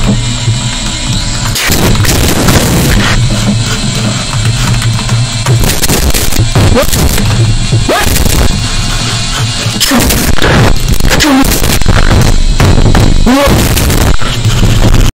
What? What? What?